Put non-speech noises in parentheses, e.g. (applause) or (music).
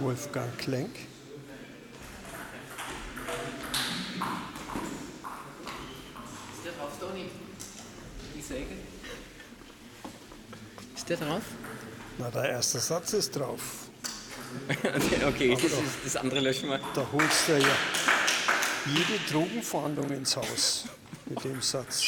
Wolfgang Klenk. Ist der drauf, Toni? Die Säge? Ist der drauf? Na, der erste Satz ist drauf. (laughs) okay, das, ist, das andere löschen wir. Da holst du ja jede Drogenfahndung ins Haus mit dem Satz.